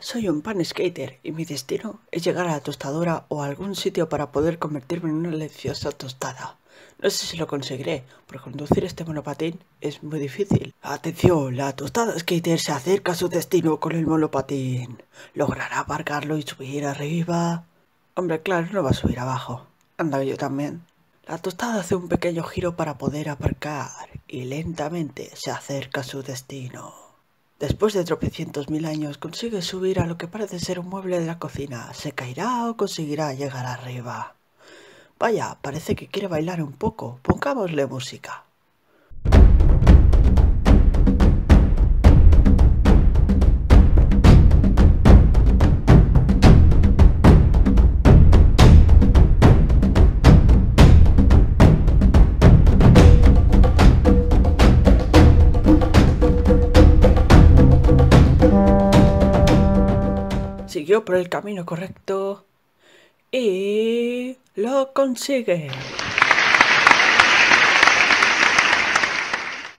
Soy un pan skater y mi destino es llegar a la tostadora o a algún sitio para poder convertirme en una deliciosa tostada. No sé si lo conseguiré, porque conducir este monopatín es muy difícil. Atención, la tostada skater se acerca a su destino con el monopatín. ¿Logrará aparcarlo y subir arriba? Hombre, claro, no va a subir abajo. Anda, yo también. La tostada hace un pequeño giro para poder aparcar y lentamente se acerca a su destino. Después de tropecientos mil años consigue subir a lo que parece ser un mueble de la cocina. ¿Se caerá o conseguirá llegar arriba? Vaya, parece que quiere bailar un poco. Pongámosle música. Siguió por el camino correcto y lo consigue.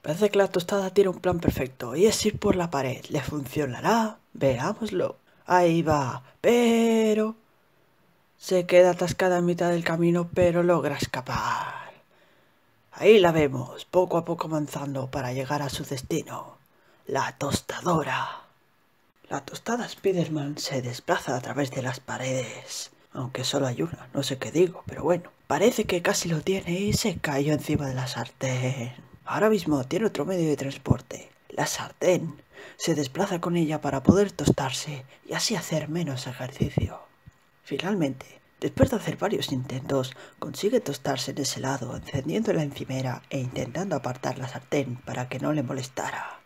Parece que la tostada tiene un plan perfecto y es ir por la pared. ¿Le funcionará? Veámoslo. Ahí va, pero... Se queda atascada en mitad del camino, pero logra escapar. Ahí la vemos, poco a poco avanzando para llegar a su destino. La tostadora. La tostada Spiderman se desplaza a través de las paredes. Aunque solo hay una, no sé qué digo, pero bueno. Parece que casi lo tiene y se cayó encima de la sartén. Ahora mismo tiene otro medio de transporte, la sartén. Se desplaza con ella para poder tostarse y así hacer menos ejercicio. Finalmente, después de hacer varios intentos, consigue tostarse en ese lado, encendiendo la encimera e intentando apartar la sartén para que no le molestara.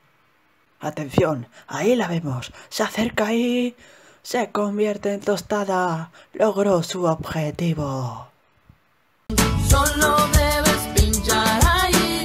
Atención, ahí la vemos. Se acerca y... Se convierte en tostada. Logró su objetivo. Solo debes pinchar ahí.